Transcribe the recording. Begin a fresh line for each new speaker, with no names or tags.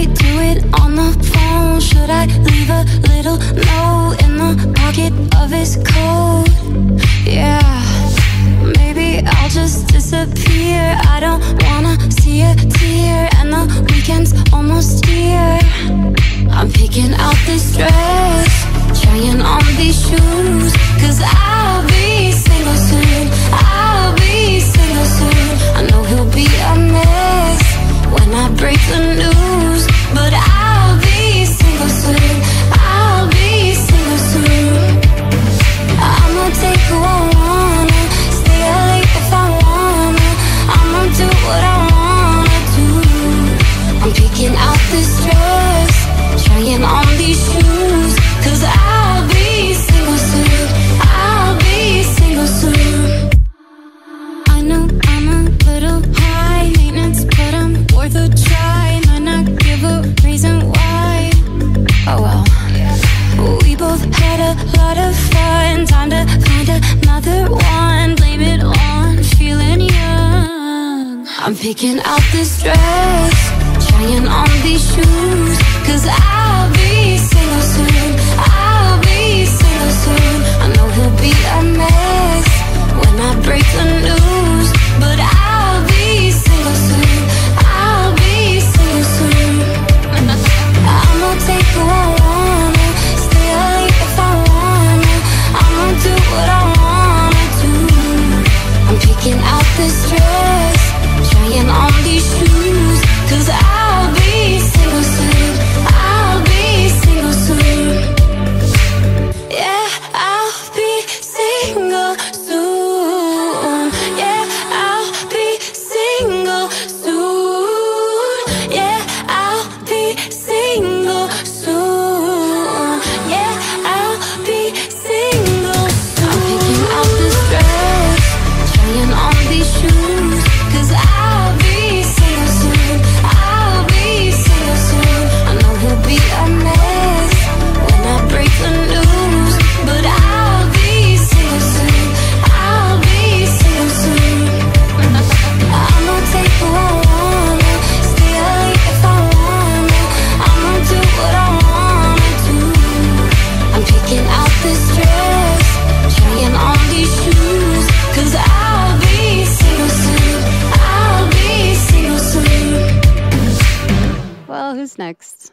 I do it on the phone? Should I leave a little note in the pocket of his coat? Yeah, maybe I'll just disappear. I don't wanna see a tear, and the weekend's almost high maintenance, but I'm worth a try. Might not give a reason why. Oh well. We both had a lot of fun. Time to find another one. Blame it on feeling young. I'm picking out this dress, trying on these shoes.
is next?